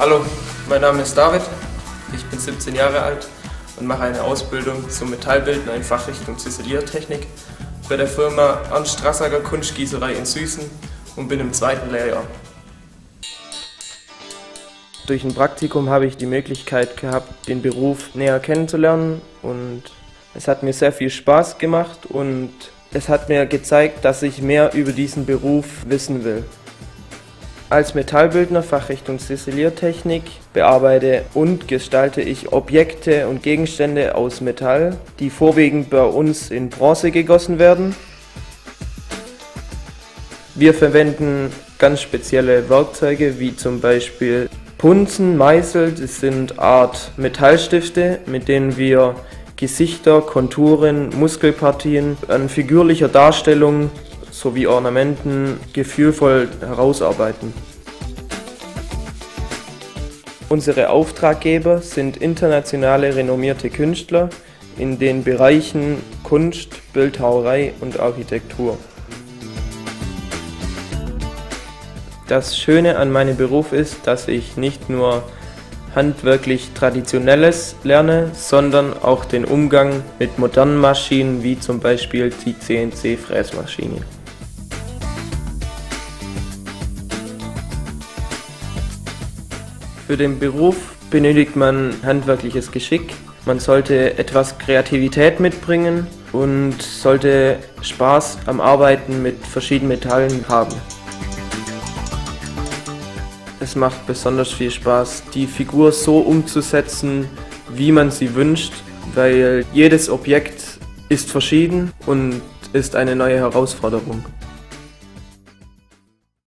Hallo, mein Name ist David, ich bin 17 Jahre alt und mache eine Ausbildung zum Metallbildner in Fachrichtung Ziseliertechnik bei der Firma Ernst Strassager Kunstgießerei in Süßen und bin im zweiten Lehrjahr. Durch ein Praktikum habe ich die Möglichkeit gehabt, den Beruf näher kennenzulernen und es hat mir sehr viel Spaß gemacht und es hat mir gezeigt, dass ich mehr über diesen Beruf wissen will. Als Metallbildner Fachrichtung Ziseliertechnik bearbeite und gestalte ich Objekte und Gegenstände aus Metall, die vorwiegend bei uns in Bronze gegossen werden. Wir verwenden ganz spezielle Werkzeuge wie zum Beispiel Punzen, Meißel, das sind Art Metallstifte, mit denen wir Gesichter, Konturen, Muskelpartien an figürlicher Darstellung sowie Ornamenten gefühlvoll herausarbeiten. Unsere Auftraggeber sind internationale renommierte Künstler in den Bereichen Kunst, Bildhauerei und Architektur. Das Schöne an meinem Beruf ist, dass ich nicht nur handwerklich Traditionelles lerne, sondern auch den Umgang mit modernen Maschinen wie zum Beispiel die CNC-Fräsmaschine. Für den Beruf benötigt man handwerkliches Geschick. Man sollte etwas Kreativität mitbringen und sollte Spaß am Arbeiten mit verschiedenen Metallen haben. Es macht besonders viel Spaß, die Figur so umzusetzen, wie man sie wünscht, weil jedes Objekt ist verschieden und ist eine neue Herausforderung.